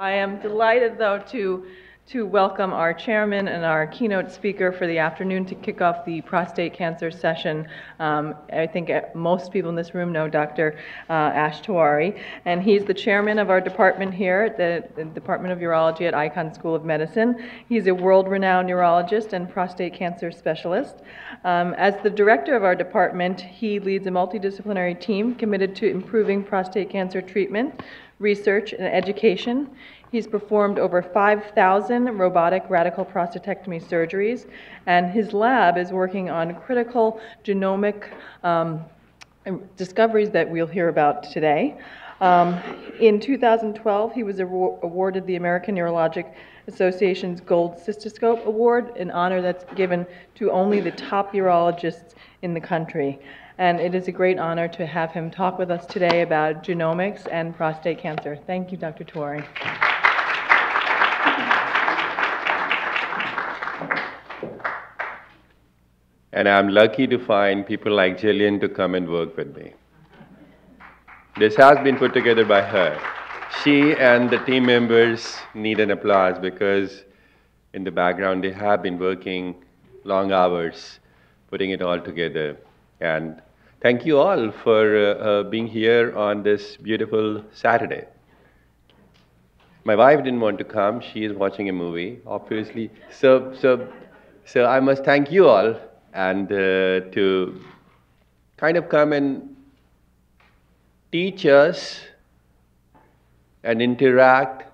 I am delighted, though, to, to welcome our chairman and our keynote speaker for the afternoon to kick off the prostate cancer session. Um, I think uh, most people in this room know Dr. Uh, Ash Tewari, and he's the chairman of our department here at the, the Department of Urology at Icahn School of Medicine. He's a world-renowned urologist and prostate cancer specialist. Um, as the director of our department, he leads a multidisciplinary team committed to improving prostate cancer treatment research, and education. He's performed over 5,000 robotic radical prostatectomy surgeries, and his lab is working on critical genomic um, discoveries that we'll hear about today. Um, in 2012, he was awarded the American Urologic Association's Gold Cystoscope Award, an honor that's given to only the top urologists in the country and it is a great honor to have him talk with us today about genomics and prostate cancer. Thank you, Dr. Tewari. And I'm lucky to find people like Jillian to come and work with me. This has been put together by her. She and the team members need an applause because in the background they have been working long hours putting it all together. And Thank you all for uh, uh, being here on this beautiful Saturday. My wife didn't want to come. She is watching a movie, obviously. So, so, so I must thank you all and uh, to kind of come and teach us and interact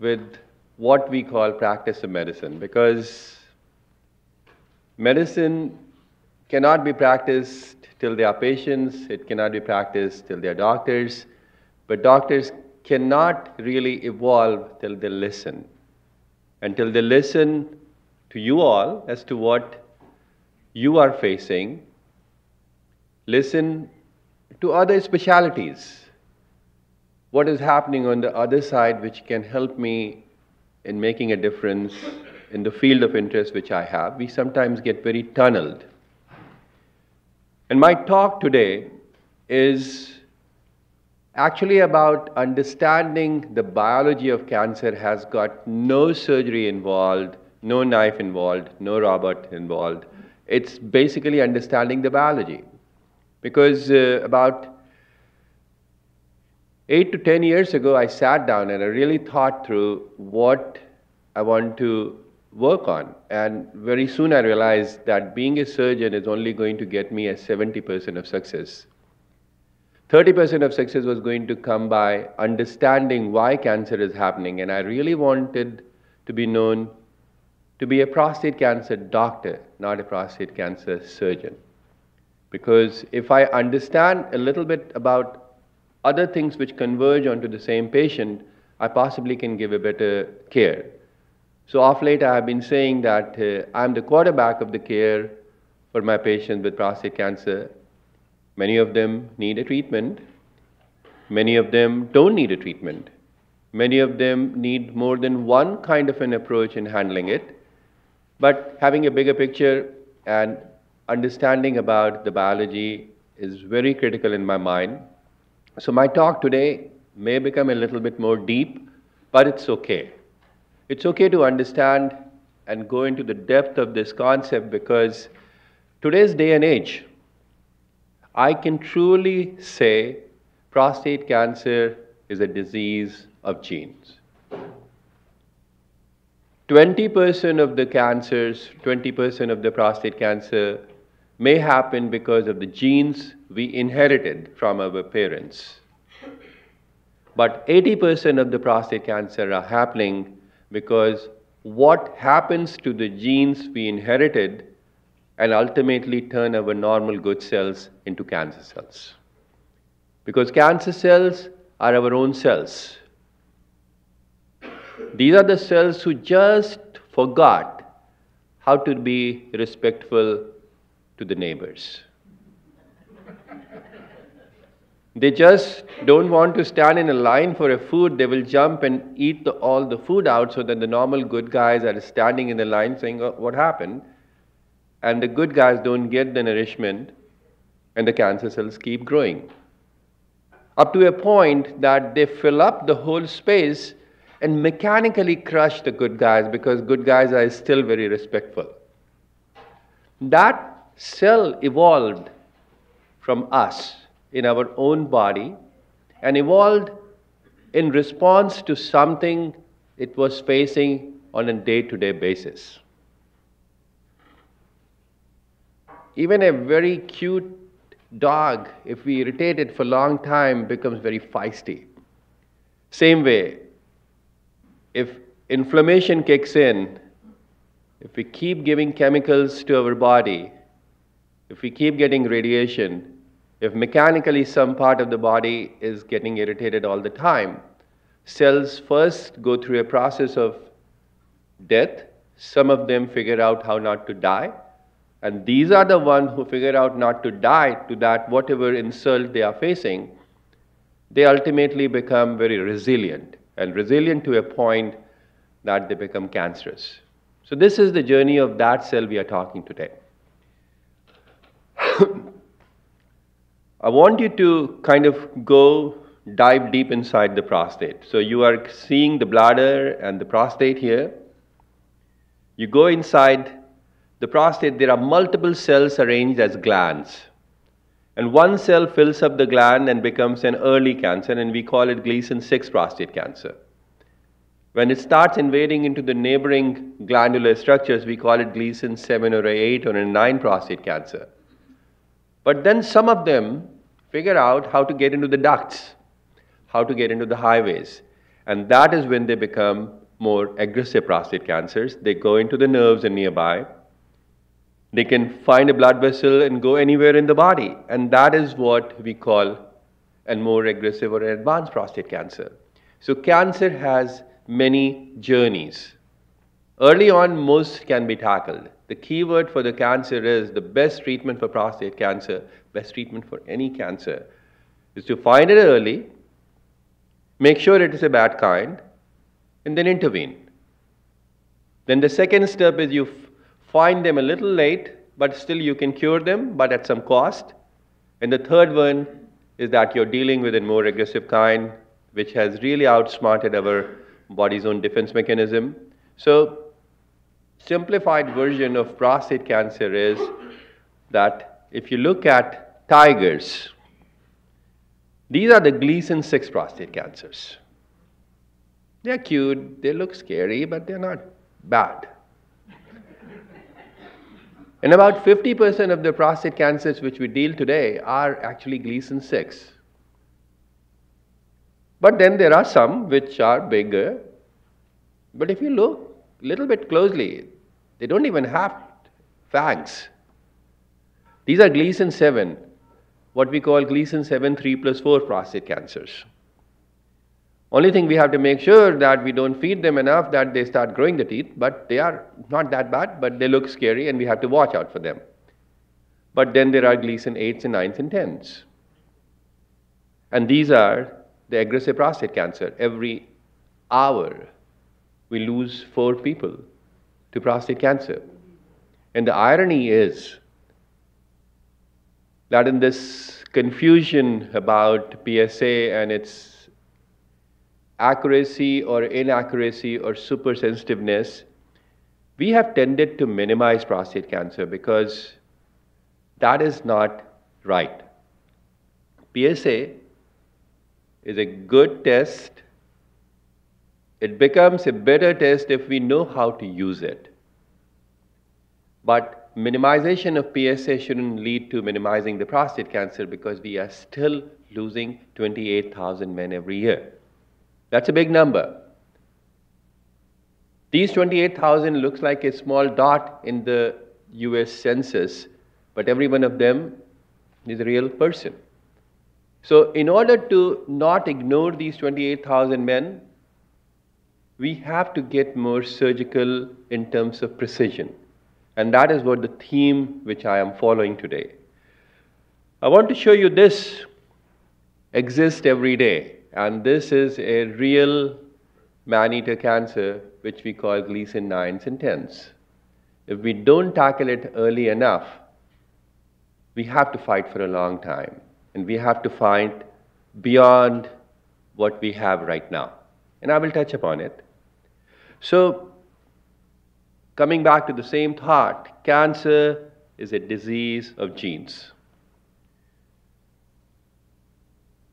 with what we call practice of medicine because medicine cannot be practiced till they are patients, it cannot be practiced till they are doctors, but doctors cannot really evolve till they listen. Until they listen to you all as to what you are facing, listen to other specialities. What is happening on the other side which can help me in making a difference in the field of interest which I have? We sometimes get very tunneled and my talk today is actually about understanding the biology of cancer has got no surgery involved, no knife involved, no robot involved. It's basically understanding the biology. Because uh, about eight to ten years ago, I sat down and I really thought through what I want to work on. And very soon I realized that being a surgeon is only going to get me a 70% of success. 30% of success was going to come by understanding why cancer is happening. And I really wanted to be known to be a prostate cancer doctor, not a prostate cancer surgeon. Because if I understand a little bit about other things which converge onto the same patient, I possibly can give a better care. So of late I have been saying that uh, I'm the quarterback of the care for my patients with prostate cancer. Many of them need a treatment. Many of them don't need a treatment. Many of them need more than one kind of an approach in handling it. But having a bigger picture and understanding about the biology is very critical in my mind. So my talk today may become a little bit more deep, but it's okay. It's okay to understand and go into the depth of this concept because today's day and age, I can truly say prostate cancer is a disease of genes. 20% of the cancers, 20% of the prostate cancer may happen because of the genes we inherited from our parents. But 80% of the prostate cancer are happening because what happens to the genes we inherited and ultimately turn our normal good cells into cancer cells. Because cancer cells are our own cells. These are the cells who just forgot how to be respectful to the neighbors. They just don't want to stand in a line for a food. They will jump and eat the, all the food out so that the normal good guys are standing in the line saying, oh, What happened? And the good guys don't get the nourishment, and the cancer cells keep growing. up to a point that they fill up the whole space and mechanically crush the good guys because good guys are still very respectful. That cell evolved from us in our own body and evolved in response to something it was facing on a day to day basis. Even a very cute dog, if we irritate it for a long time, becomes very feisty. Same way, if inflammation kicks in, if we keep giving chemicals to our body, if we keep getting radiation, if mechanically some part of the body is getting irritated all the time, cells first go through a process of death. Some of them figure out how not to die. And these are the ones who figure out not to die to that whatever insult they are facing. They ultimately become very resilient and resilient to a point that they become cancerous. So this is the journey of that cell we are talking today. I want you to kind of go dive deep inside the prostate. So you are seeing the bladder and the prostate here. You go inside the prostate, there are multiple cells arranged as glands. And one cell fills up the gland and becomes an early cancer, and we call it Gleason 6 prostate cancer. When it starts invading into the neighboring glandular structures, we call it Gleason 7 or 8 or a 9 prostate cancer. But then some of them figure out how to get into the ducts, how to get into the highways. And that is when they become more aggressive prostate cancers. They go into the nerves and nearby. They can find a blood vessel and go anywhere in the body. And that is what we call a more aggressive or advanced prostate cancer. So cancer has many journeys. Early on, most can be tackled. The key word for the cancer is the best treatment for prostate cancer, best treatment for any cancer, is to find it early, make sure it is a bad kind, and then intervene. Then the second step is you find them a little late, but still you can cure them, but at some cost. And the third one is that you're dealing with a more aggressive kind, which has really outsmarted our body's own defense mechanism. So simplified version of prostate cancer is that if you look at tigers, these are the Gleason 6 prostate cancers. They're cute, they look scary, but they're not bad. and about 50% of the prostate cancers which we deal today are actually Gleason 6. But then there are some which are bigger. But if you look a little bit closely, they don't even have fangs. These are Gleason 7, what we call Gleason 7 3 plus 4 prostate cancers. Only thing we have to make sure that we don't feed them enough that they start growing the teeth, but they are not that bad, but they look scary and we have to watch out for them. But then there are Gleason 8s and 9s and 10s. And these are the aggressive prostate cancer. Every hour, we lose four people to prostate cancer. And the irony is that in this confusion about PSA and its accuracy or inaccuracy or supersensitiveness, we have tended to minimize prostate cancer because that is not right. PSA is a good test. It becomes a better test if we know how to use it. But minimization of PSA shouldn't lead to minimizing the prostate cancer because we are still losing 28,000 men every year. That's a big number. These 28,000 looks like a small dot in the US census, but every one of them is a real person. So, in order to not ignore these 28,000 men, we have to get more surgical in terms of precision. And that is what the theme which I am following today. I want to show you this exists every day. And this is a real man-eater cancer which we call Gleason 9s and 10s. If we don't tackle it early enough, we have to fight for a long time. And we have to fight beyond what we have right now. And I will touch upon it. So, coming back to the same thought, cancer is a disease of genes.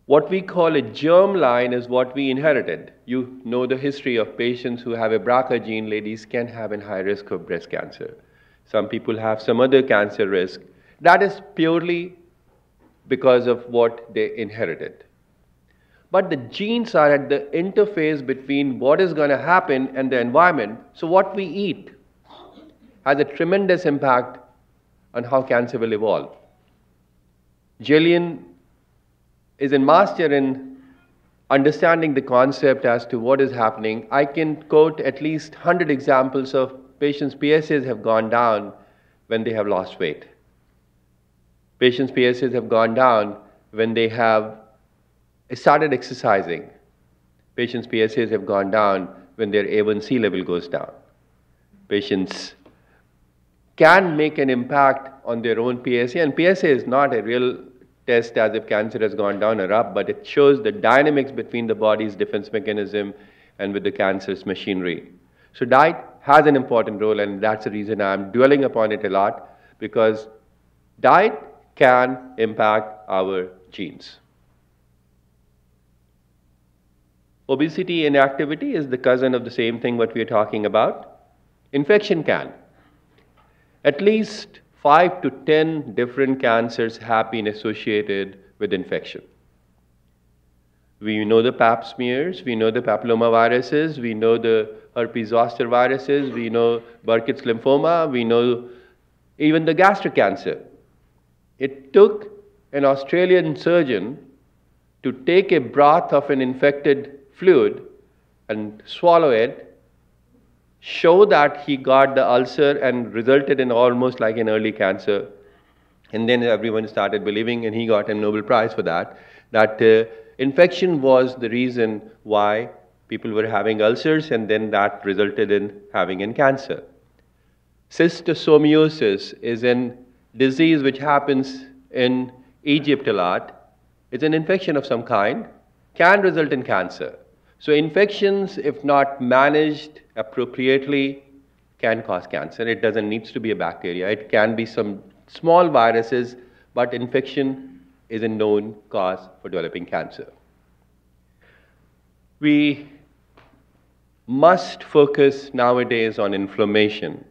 What we call a germ line is what we inherited. You know the history of patients who have a BRCA gene, ladies can have a high risk of breast cancer. Some people have some other cancer risk. That is purely because of what they inherited. But the genes are at the interface between what is going to happen and the environment. So, what we eat has a tremendous impact on how cancer will evolve. Jillian is a master in understanding the concept as to what is happening. I can quote at least 100 examples of patients' PSAs have gone down when they have lost weight. Patients' PSAs have gone down when they have started exercising. Patients' PSAs have gone down when their A1C level goes down. Patients can make an impact on their own PSA, and PSA is not a real test as if cancer has gone down or up, but it shows the dynamics between the body's defense mechanism and with the cancer's machinery. So diet has an important role, and that's the reason I'm dwelling upon it a lot, because diet can impact our genes. Obesity and activity is the cousin of the same thing what we are talking about. Infection can. At least 5 to 10 different cancers have been associated with infection. We know the pap smears, we know the papillomaviruses, we know the herpes zoster viruses, we know Burkitt's lymphoma, we know even the gastric cancer. It took an Australian surgeon to take a broth of an infected fluid and swallow it show that he got the ulcer and resulted in almost like an early cancer. And then everyone started believing, and he got a Nobel Prize for that, that uh, infection was the reason why people were having ulcers, and then that resulted in having a cancer. Schistosomiasis is a disease which happens in Egypt a lot. It's an infection of some kind, can result in cancer. So infections, if not managed appropriately, can cause cancer. It doesn't need to be a bacteria. It can be some small viruses, but infection is a known cause for developing cancer. We must focus nowadays on inflammation.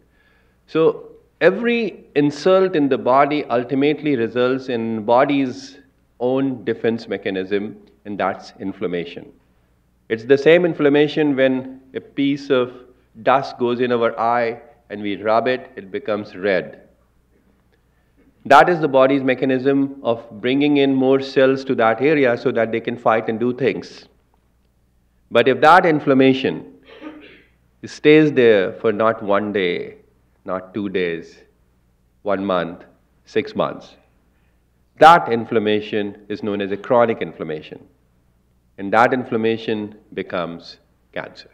So every insult in the body ultimately results in body's own defense mechanism, and that's inflammation. It's the same inflammation when a piece of dust goes in our eye and we rub it, it becomes red. That is the body's mechanism of bringing in more cells to that area so that they can fight and do things. But if that inflammation stays there for not one day, not two days, one month, six months, that inflammation is known as a chronic inflammation and that inflammation becomes cancer.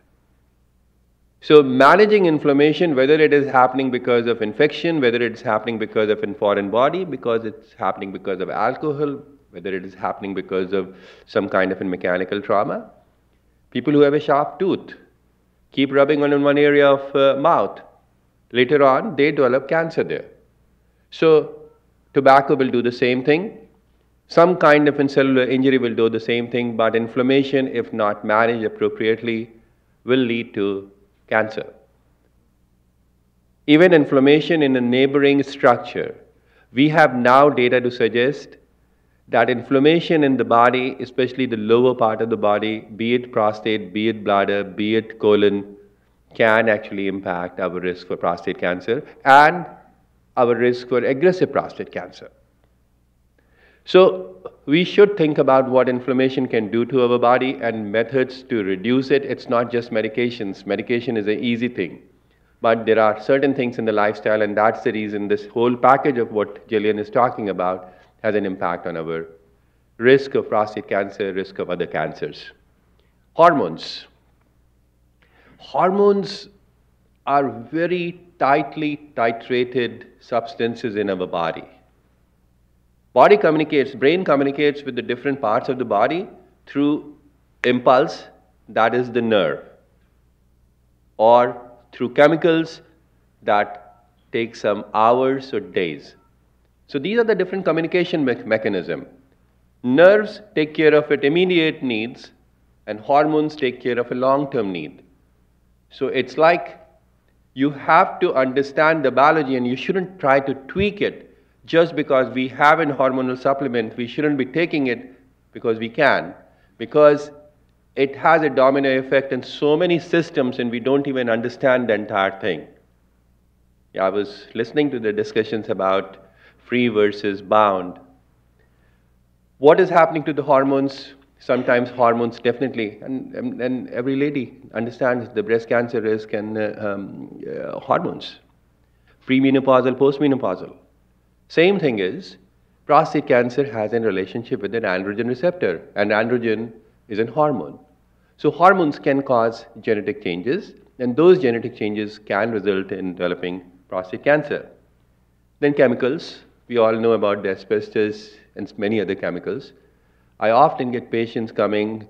So, managing inflammation, whether it is happening because of infection, whether it's happening because of a foreign body, because it's happening because of alcohol, whether it is happening because of some kind of a mechanical trauma, people who have a sharp tooth keep rubbing on one area of uh, mouth. Later on, they develop cancer there. So, tobacco will do the same thing. Some kind of cellular injury will do the same thing, but inflammation, if not managed appropriately, will lead to cancer. Even inflammation in a neighboring structure. We have now data to suggest that inflammation in the body, especially the lower part of the body, be it prostate, be it bladder, be it colon, can actually impact our risk for prostate cancer and our risk for aggressive prostate cancer. So we should think about what inflammation can do to our body and methods to reduce it. It's not just medications. Medication is an easy thing. But there are certain things in the lifestyle, and that's the reason this whole package of what Jillian is talking about has an impact on our risk of prostate cancer, risk of other cancers. Hormones. Hormones are very tightly titrated substances in our body. Body communicates, brain communicates with the different parts of the body through impulse, that is the nerve, or through chemicals that take some hours or days. So these are the different communication me- mechanism. Nerves take care of its immediate needs, and hormones take care of a long-term need. So it's like you have to understand the biology, and you shouldn't try to tweak it just because we have a hormonal supplement. We shouldn't be taking it because we can, because it has a domino effect in so many systems, and we don't even understand the entire thing. Yeah, I was listening to the discussions about free versus bound. What is happening to the hormones? Sometimes hormones definitely, and, and, and every lady understands the breast cancer risk and uh, um, uh, hormones. Premenopausal, postmenopausal. Same thing is, prostate cancer has a relationship with an androgen receptor, and androgen is a hormone. So hormones can cause genetic changes, and those genetic changes can result in developing prostate cancer. Then chemicals, we all know about the asbestos and many other chemicals. I often get patients coming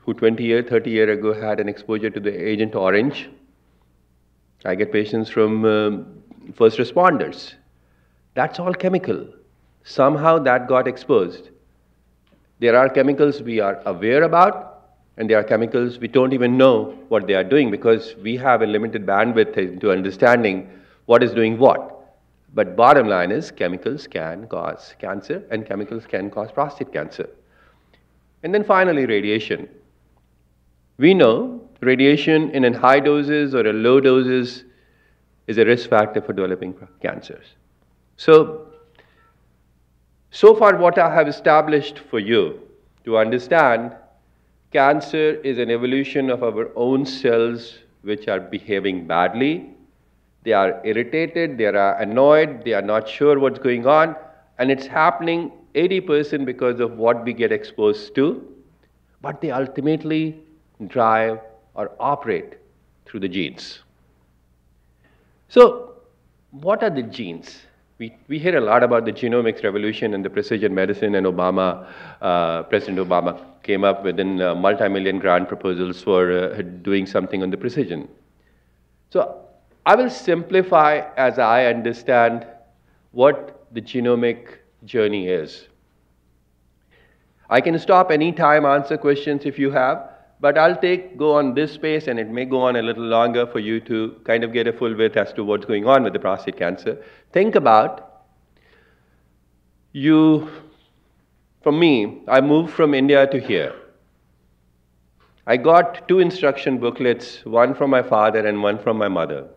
who 20 year, 30 year ago had an exposure to the Agent Orange. I get patients from um, first responders. That's all chemical. Somehow that got exposed. There are chemicals we are aware about, and there are chemicals we don't even know what they are doing because we have a limited bandwidth into understanding what is doing what. But bottom line is chemicals can cause cancer and chemicals can cause prostate cancer. And then finally, radiation. We know radiation in a high doses or a low doses is a risk factor for developing cancers. So, so far what I have established for you to understand cancer is an evolution of our own cells which are behaving badly they are irritated, they are annoyed, they are not sure what's going on, and it's happening 80% because of what we get exposed to, but they ultimately drive or operate through the genes. So, what are the genes? We, we hear a lot about the genomics revolution and the precision medicine, and Obama, uh, President Obama came up with uh, multi-million grant proposals for uh, doing something on the precision. So I will simplify as I understand what the genomic journey is. I can stop any time, answer questions if you have, but I'll take go on this space and it may go on a little longer for you to kind of get a full width as to what's going on with the prostate cancer. Think about you, for me, I moved from India to here. I got two instruction booklets, one from my father and one from my mother.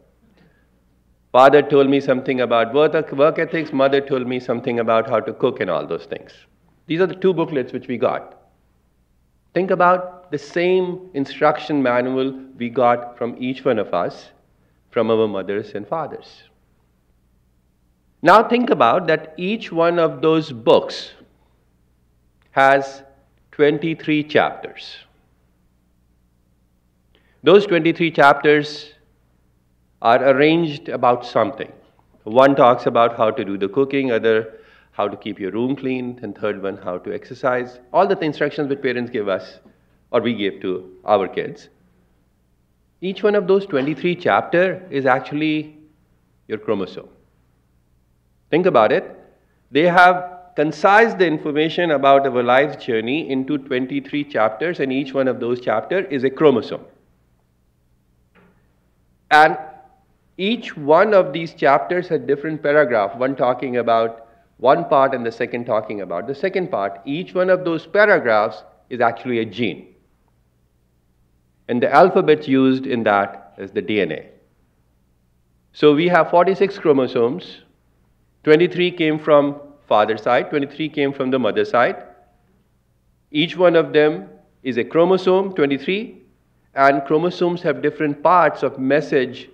Father told me something about work ethics, mother told me something about how to cook and all those things. These are the two booklets which we got. Think about the same instruction manual we got from each one of us, from our mothers and fathers. Now think about that each one of those books has 23 chapters. Those 23 chapters are arranged about something. One talks about how to do the cooking, other how to keep your room clean, and third one how to exercise. All the instructions that parents give us or we give to our kids. Each one of those 23 chapter is actually your chromosome. Think about it. They have concised the information about our life journey into 23 chapters, and each one of those chapters is a chromosome. And each one of these chapters had different paragraph, one talking about one part and the second talking about the second part. Each one of those paragraphs is actually a gene. And the alphabet used in that is the DNA. So we have 46 chromosomes. 23 came from father side, 23 came from the mother side. Each one of them is a chromosome, 23, and chromosomes have different parts of message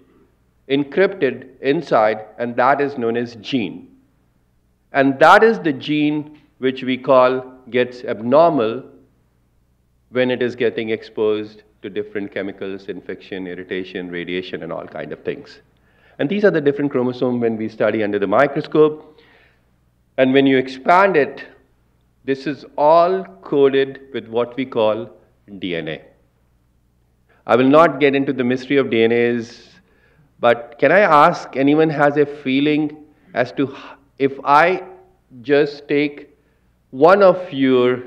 encrypted inside, and that is known as gene. And that is the gene which we call gets abnormal when it is getting exposed to different chemicals, infection, irritation, radiation, and all kind of things. And these are the different chromosomes when we study under the microscope. And when you expand it, this is all coded with what we call DNA. I will not get into the mystery of DNAs, but can I ask anyone has a feeling as to if I just take one of your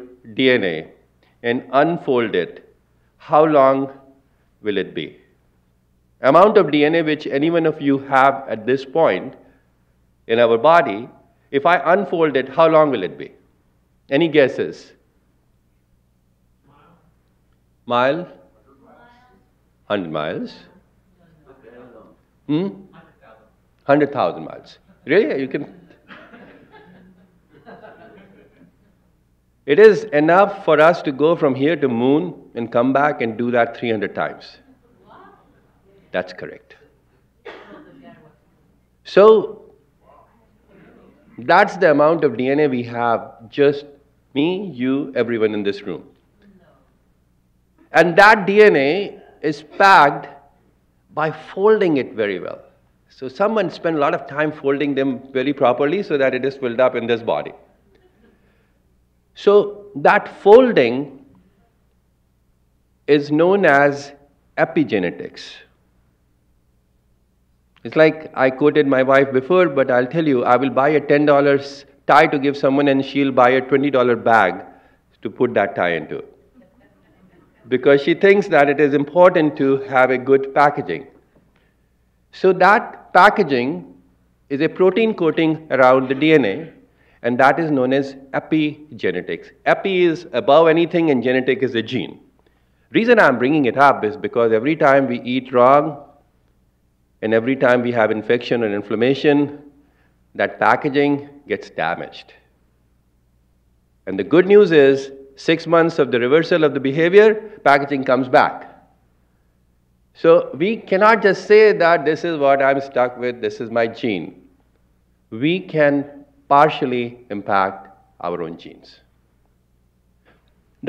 DNA and unfold it, how long will it be? Amount of DNA which any one of you have at this point in our body, if I unfold it, how long will it be? Any guesses? Mile? 100 miles? Hmm? 100,000 miles. Really? You can. It is enough for us to go from here to moon and come back and do that 300 times. That's correct. So, that's the amount of DNA we have, just me, you, everyone in this room. And that DNA is packed by folding it very well. So someone spent a lot of time folding them very properly so that it is filled up in this body. So that folding is known as epigenetics. It's like I quoted my wife before, but I'll tell you, I will buy a $10 tie to give someone and she'll buy a $20 bag to put that tie into because she thinks that it is important to have a good packaging. So that packaging is a protein coating around the DNA, and that is known as epigenetics. Epi is above anything, and genetic is a gene. Reason I'm bringing it up is because every time we eat wrong, and every time we have infection or inflammation, that packaging gets damaged. And the good news is six months of the reversal of the behavior, packaging comes back. So we cannot just say that this is what I'm stuck with, this is my gene. We can partially impact our own genes.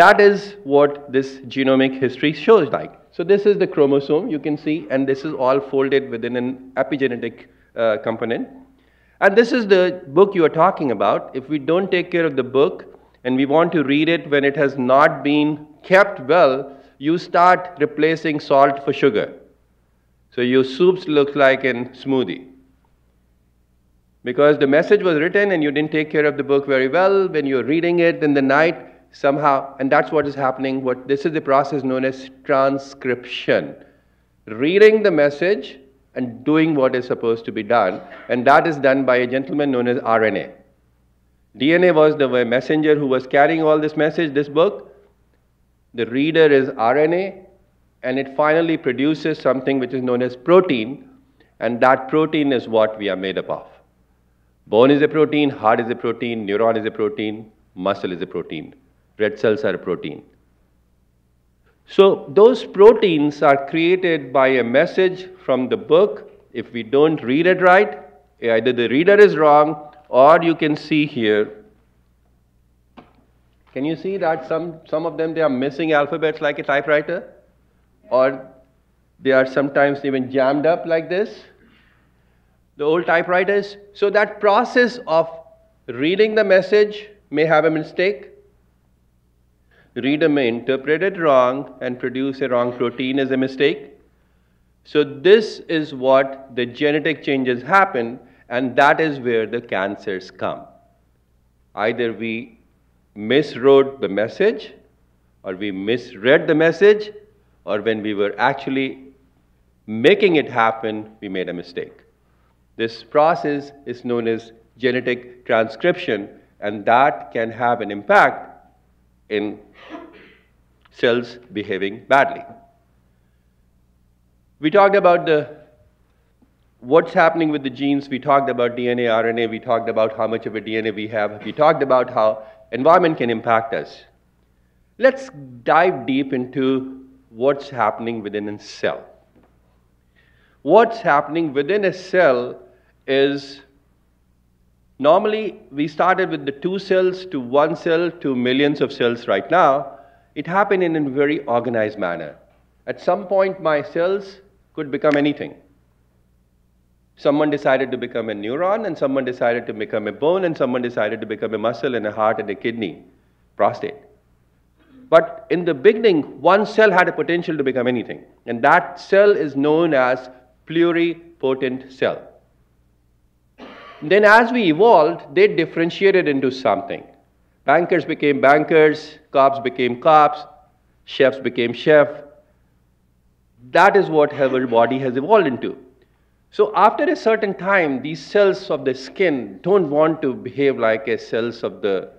That is what this genomic history shows like. So this is the chromosome, you can see, and this is all folded within an epigenetic uh, component. And this is the book you are talking about. If we don't take care of the book, and we want to read it when it has not been kept well, you start replacing salt for sugar. So your soups look like a smoothie. Because the message was written and you didn't take care of the book very well, when you're reading it in the night, somehow, and that's what is happening. What this is the process known as transcription. Reading the message and doing what is supposed to be done, and that is done by a gentleman known as RNA. DNA was the messenger who was carrying all this message, this book. The reader is RNA, and it finally produces something which is known as protein, and that protein is what we are made up of. Bone is a protein, heart is a protein, neuron is a protein, muscle is a protein, red cells are a protein. So those proteins are created by a message from the book. If we don't read it right, either the reader is wrong or you can see here, can you see that some, some of them, they are missing alphabets like a typewriter? Or they are sometimes even jammed up like this, the old typewriters. So that process of reading the message may have a mistake. The reader may interpret it wrong and produce a wrong protein as a mistake. So this is what the genetic changes happen and that is where the cancers come. Either we miswrote the message, or we misread the message, or when we were actually making it happen, we made a mistake. This process is known as genetic transcription, and that can have an impact in cells behaving badly. We talked about the what's happening with the genes. We talked about DNA, RNA. We talked about how much of a DNA we have. We talked about how environment can impact us. Let's dive deep into what's happening within a cell. What's happening within a cell is normally we started with the two cells to one cell to millions of cells right now. It happened in a very organized manner. At some point, my cells could become anything. Someone decided to become a neuron, and someone decided to become a bone, and someone decided to become a muscle and a heart and a kidney, prostate. But in the beginning, one cell had a potential to become anything, and that cell is known as pluripotent cell. Then, as we evolved, they differentiated into something. Bankers became bankers, cops became cops, chefs became chef. That is what our body has evolved into. So after a certain time, these cells of the skin don't want to behave like a cells of the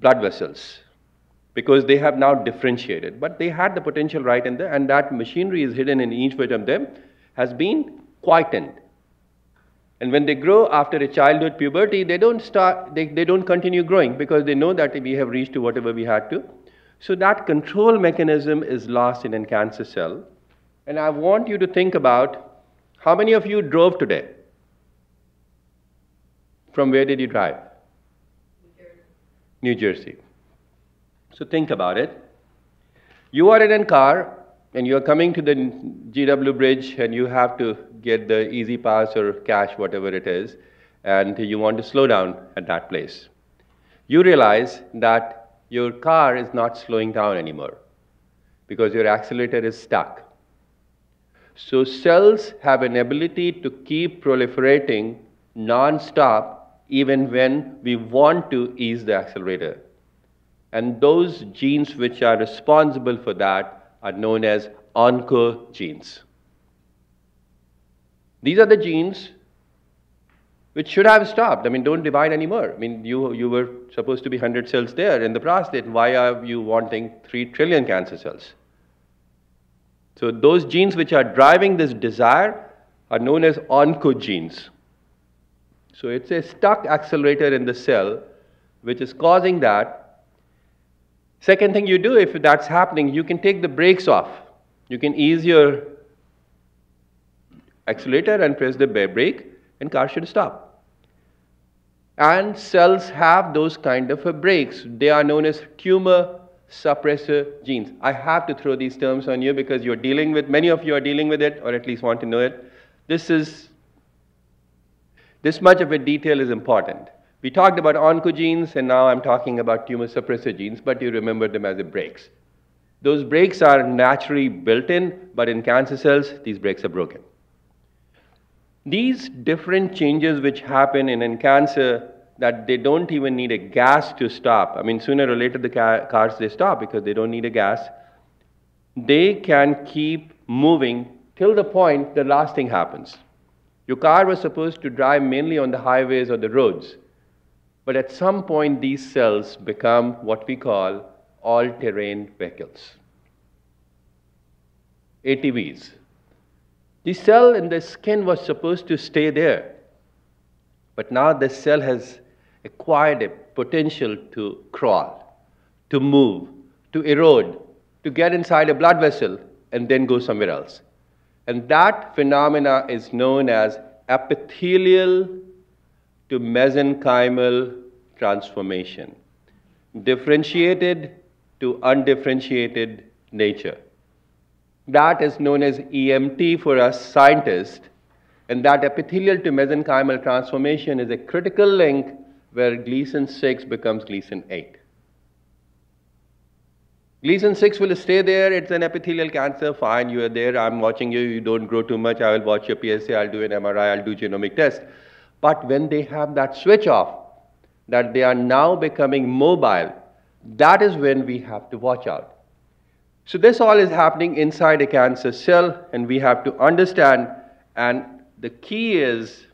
blood vessels because they have now differentiated. But they had the potential right in there, and that machinery is hidden in each one of them, has been quietened. And when they grow after a childhood puberty, they don't start, they, they don't continue growing because they know that we have reached to whatever we had to. So that control mechanism is lost in a cancer cell. And I want you to think about how many of you drove today? From where did you drive? New Jersey. New Jersey. So think about it. You are in a car and you are coming to the GW bridge and you have to get the E-ZPass or cash, whatever it is, and you want to slow down at that place. You realize that your car is not slowing down anymore because your accelerator is stuck. So cells have an ability to keep proliferating non-stop even when we want to ease the accelerator. And those genes which are responsible for that are known as oncogenes. These are the genes which should have stopped. I mean, don't divide anymore. I mean, you, you were supposed to be 100 cells there in the prostate. Why are you wanting 3 trillion cancer cells? So those genes which are driving this desire are known as oncogenes. So it's a stuck accelerator in the cell which is causing that. Second thing you do if that's happening, you can take the brakes off. You can ease your accelerator and press the brake and car should stop. And cells have those kind of brakes. They are known as tumor suppressor genes. I have to throw these terms on you because you're dealing with, many of you are dealing with it or at least want to know it. This is, this much of a detail is important. We talked about oncogenes and now I'm talking about tumor suppressor genes, but you remember them as the brakes. Those brakes are naturally built in, but in cancer cells, these brakes are broken. These different changes which happen in, in cancer that they don't even need a gas to stop. I mean, sooner or later the ca cars they stop because they don't need a gas. They can keep moving till the point the last thing happens. Your car was supposed to drive mainly on the highways or the roads, but at some point these cells become what we call all-terrain vehicles. ATVs. The cell in the skin was supposed to stay there, but now the cell has acquired a potential to crawl, to move, to erode, to get inside a blood vessel and then go somewhere else. And that phenomena is known as epithelial to mesenchymal transformation, differentiated to undifferentiated nature. That is known as EMT for us scientists, and that epithelial to mesenchymal transformation is a critical link where Gleason 6 becomes Gleason 8. Gleason 6 will stay there, it's an epithelial cancer, fine, you are there, I'm watching you, you don't grow too much, I will watch your PSA, I'll do an MRI, I'll do genomic test. But when they have that switch off, that they are now becoming mobile, that is when we have to watch out. So this all is happening inside a cancer cell and we have to understand and the key is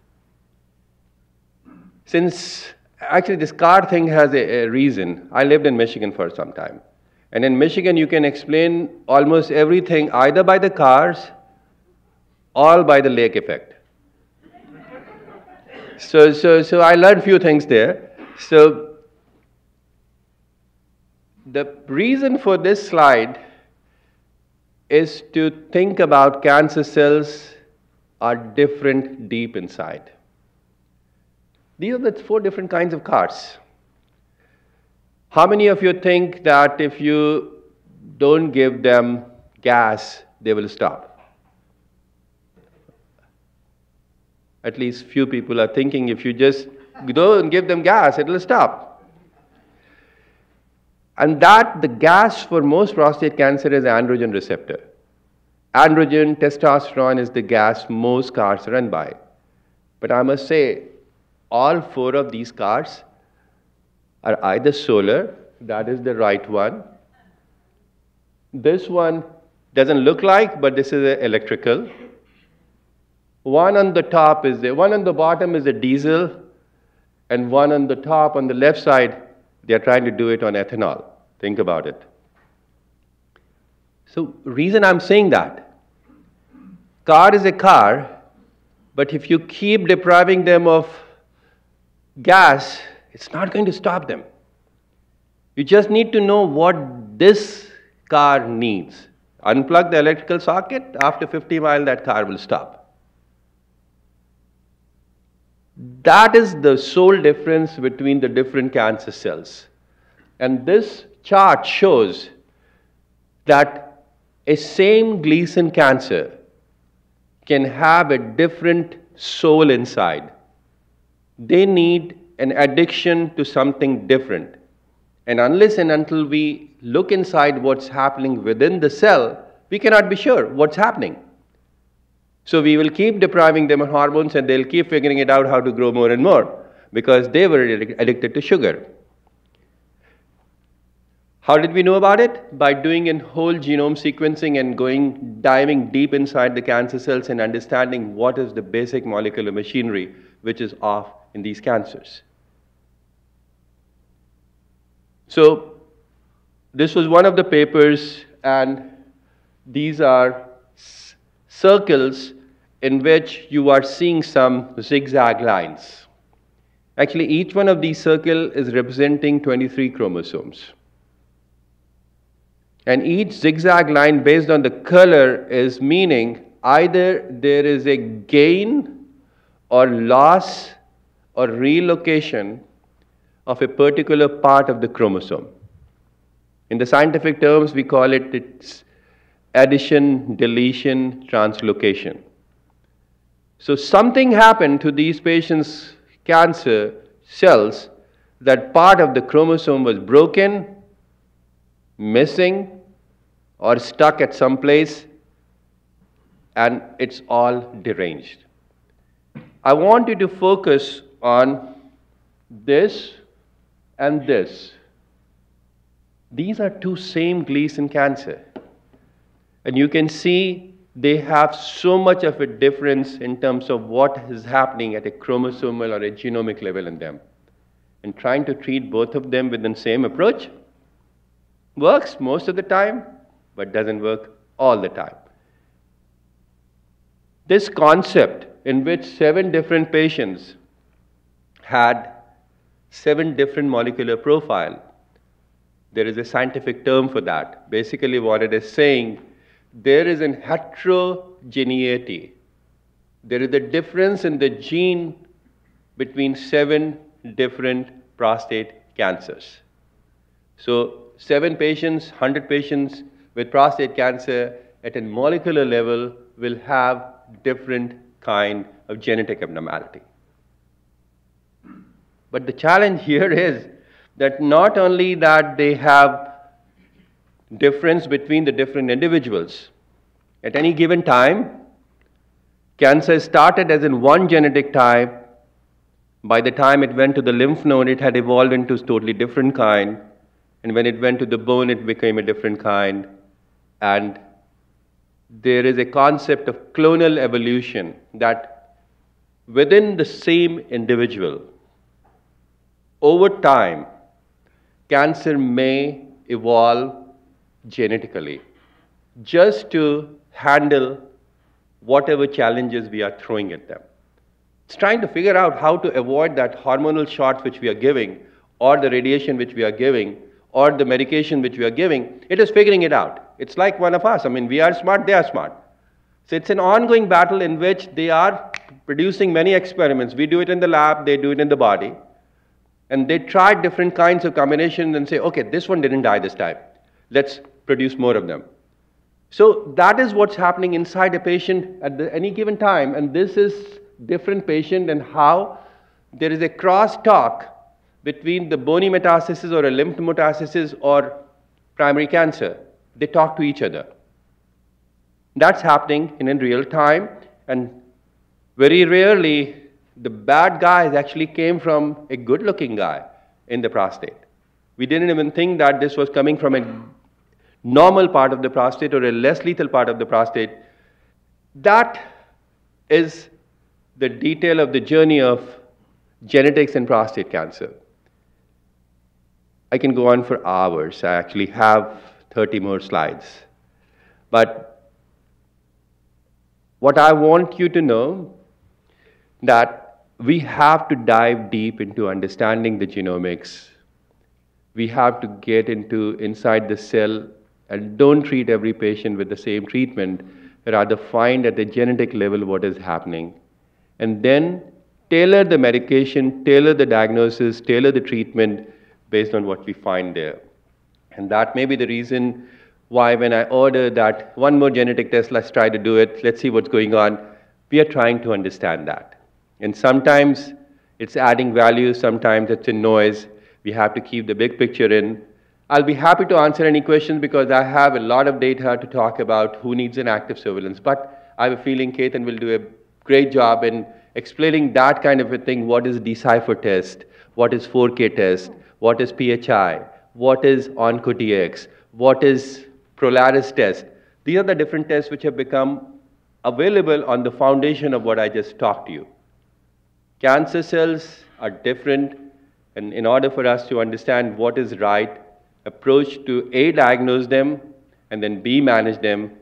since actually this car thing has a, a, reason. I lived in Michigan for some time. And in Michigan, you can explain almost everything either by the cars or by the lake effect. So, so, so I learned a few things there. So the reason for this slide is to think about cancer cells are different deep inside. These are the four different kinds of cars. How many of you think that if you don't give them gas, they will stop? At least few people are thinking if you just go and give them gas, it will stop. And that, the gas for most prostate cancer is androgen receptor. Androgen, testosterone is the gas most cars run by. But I must say, all four of these cars are either solar, that is the right one. This one doesn't look like, but this is electrical. One on the top is the one on the bottom is a diesel, and one on the top on the left side, they are trying to do it on ethanol. Think about it. So, reason I'm saying that, car is a car, but if you keep depriving them of gas, it's not going to stop them. You just need to know what this car needs. Unplug the electrical socket, after 50 miles, that car will stop. That is the sole difference between the different cancer cells. And this chart shows that a same Gleason cancer can have a different soul inside. They need an addiction to something different. And unless and until we look inside what's happening within the cell, we cannot be sure what's happening. So we will keep depriving them of hormones and they'll keep figuring it out how to grow more and more because they were addicted to sugar. How did we know about it? By doing a whole genome sequencing and going diving deep inside the cancer cells and understanding what is the basic molecular machinery which is off in these cancers. So this was one of the papers and these are circles in which you are seeing some zigzag lines. Actually, each one of these circles is representing 23 chromosomes. And each zigzag line based on the color is meaning either there is a gain or loss or relocation of a particular part of the chromosome. In the scientific terms, we call it its addition, deletion, translocation. So something happened to these patients' cancer cells that part of the chromosome was broken, missing, or stuck at some place, and it's all deranged. I want you to focus on this and this. These are two same Gleason cancer. And you can see they have so much of a difference in terms of what is happening at a chromosomal or a genomic level in them. And trying to treat both of them with the same approach works most of the time, but doesn't work all the time. This concept in which seven different patients had seven different molecular profile. There is a scientific term for that. Basically what it is saying there is an heterogeneity. There is a difference in the gene between seven different prostate cancers. So, seven patients, 100 patients with prostate cancer at a molecular level will have different kind of genetic abnormality. But the challenge here is that not only that they have difference between the different individuals. At any given time, cancer started as in one genetic type. By the time it went to the lymph node, it had evolved into a totally different kind. And when it went to the bone, it became a different kind. And there is a concept of clonal evolution that within the same individual, over time, cancer may evolve genetically just to handle whatever challenges we are throwing at them. It's trying to figure out how to avoid that hormonal shot which we are giving, or the radiation which we are giving, or the medication which we are giving. It is figuring it out. It's like one of us. I mean, we are smart, they are smart. So it's an ongoing battle in which they are producing many experiments. We do it in the lab, they do it in the body. And they try different kinds of combinations and say, okay, this one didn't die this time. Let's produce more of them. So that is what's happening inside a patient at the, any given time, and this is different patient and how there is a crosstalk between the bony metastasis or a lymph metastasis or primary cancer. They talk to each other. That's happening in, in real time, and very rarely the bad guys actually came from a good looking guy in the prostate. We didn't even think that this was coming from a normal part of the prostate or a less lethal part of the prostate. That is the detail of the journey of genetics and prostate cancer. I can go on for hours. I actually have 30 more slides. But what I want you to know that we have to dive deep into understanding the genomics. We have to get into inside the cell and don't treat every patient with the same treatment, rather find at the genetic level what is happening. And then tailor the medication, tailor the diagnosis, tailor the treatment based on what we find there. And that may be the reason why when I order that one more genetic test, let's try to do it, let's see what's going on, we are trying to understand that. And sometimes it's adding value, sometimes it's in noise. We have to keep the big picture in. I'll be happy to answer any questions because I have a lot of data to talk about who needs an active surveillance. But I have a feeling Ketan will do a great job in explaining that kind of a thing. What is Decipher test? What is 4K test? What is PHI? What is OncoDX? What is Prolaris test? These are the different tests which have become available on the foundation of what I just talked to you. Cancer cells are different, and in order for us to understand what is right approach to A, diagnose them, and then B, manage them,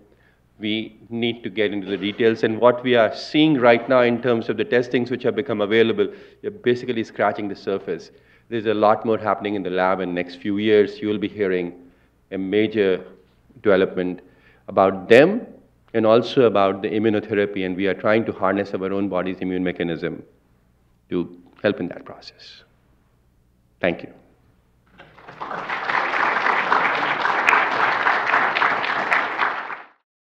we need to get into the details. And what we are seeing right now in terms of the testings which have become available, you're basically scratching the surface. There's a lot more happening in the lab in the next few years. You will be hearing a major development about them and also about the immunotherapy. And we are trying to harness our own body's immune mechanism to help in that process. Thank you.